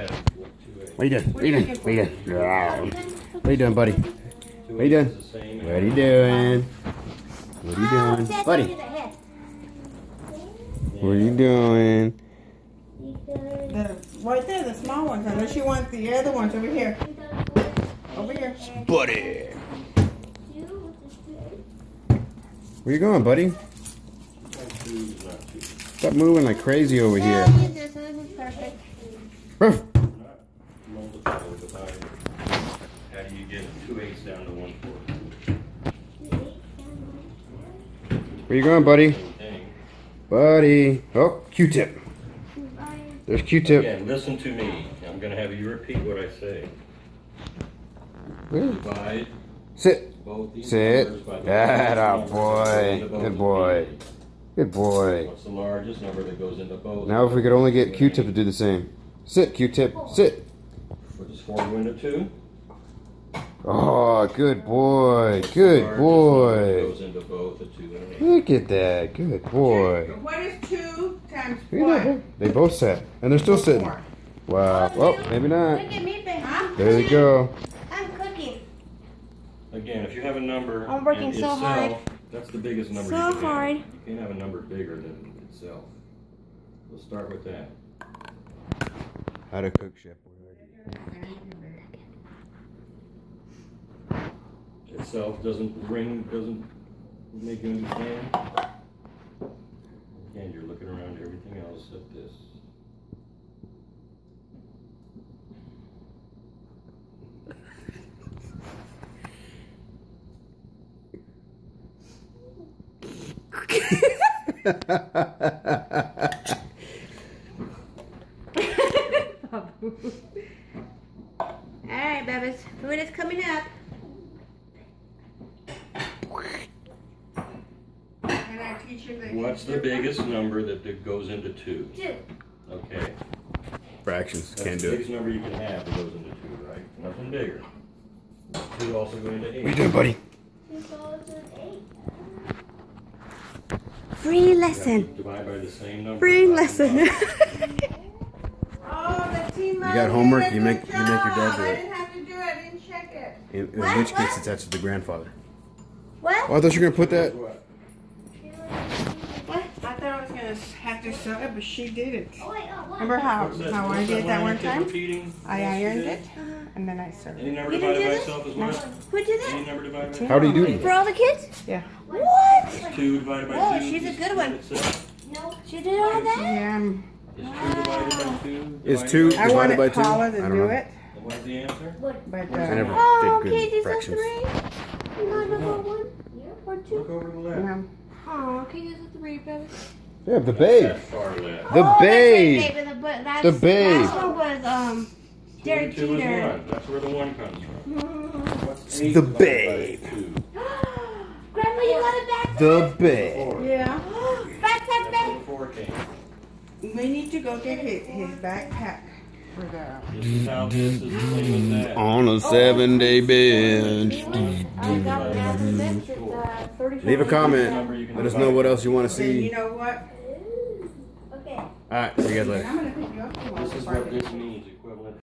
had what, two eggs. What are you doing? What are you doing? What are you doing? Yeah. What are you doing, buddy? What are you doing? is the same. What are you doing? What are you doing? Buddy, don't do that. Here. what are you doing? The, right there, the small ones. Unless you want the other ones over here. Over here. Buddy. Where you going, buddy? Two is not two. Stop moving like crazy over here. Yeah, use this one. This is perfect. Ruff. Not multiply or divide. How you get two eighths down to one fourth? Where you going, buddy? Buddy. Oh, Q-tip. There's Q-tip. Again, listen to me. I'm gonna have you repeat what I say. Where? Divide Sit. both these Sit. numbers by the That largest a number that goes boy. Good boy. Good boy. What's the largest number that goes into both? Now if we could only get Q-tip to do the same. Sit, Q-tip. Sit. Does four go into two? Oh, good boy. Good largest number that boy. Goes into both, a two and an eight. Look at that. Good boy. What is two times Look at what? that. They both sat. And they're still sitting. Wow. Oh, well, maybe not. Look at me, babe. Huh? There they go. I'm cooking. Again, if you have a number I'm working so itself, hard. that's the biggest number So you can hard. have. You can't have a number bigger than itself. We'll start with that. How to cook, chef. Itself doesn't ring, doesn't make you understand. Again, you're looking around everything else at this. Alright, Bubba's. Food is coming up. Can I teach What's the biggest number that that goes into two? Two. Okay. Fractions. That's Can't the do it. biggest number you can have that goes into two, right? Nothing bigger. Two also go into eight. What are you doing, buddy? Two goes with eight. Free lesson. Divide by the same number. Free lesson. Oh, the team You got homework, you make- good you make your dad job. do I it. didn't have to do it. I didn't check it. In, in What? which case, What? it's actually the grandfather. What? Oh, I thought you were gonna put that. What? What? I thought I was gonna have to sew it, but she did it. Oh, wait, oh, what? Remember how, how I did that one time? I ironed it, and then I sewed Any number didn't divided do by this? itself is No. what? Who did Any that? number divided by How do you do it? For all the kids? Yeah. What? Two divided by Oh, two. she's a good one. No. She did all that? Yeah, I'm- Is two divided by two? Is two- I Divided wanted by two? Paula I to don't do it, And What's the answer? but I never uh, Oh, did okay, good just a fractions. three. You want to go one? Or two? Look over the left. um, Oh, okay, just a three, baby. Yeah, the babe. That far left. The oh, that's right, babe. babe, the, but that's, The babe. Last one was um, Derek and two is Jeter. That's where the one comes from. What's The babe. Grandma, you got it back. The babe. Yeah. Backpack, That's babe. the four came. We need to go get his, his backpack for the. This is how this is the same as. On a seven-day bench. I got math and mix. It's 35. Leave a comment. Number you can Let us know what else you want to Then you see. know what? Okay. All right, see you guys later. I'm gonna pick you up. This is what this means.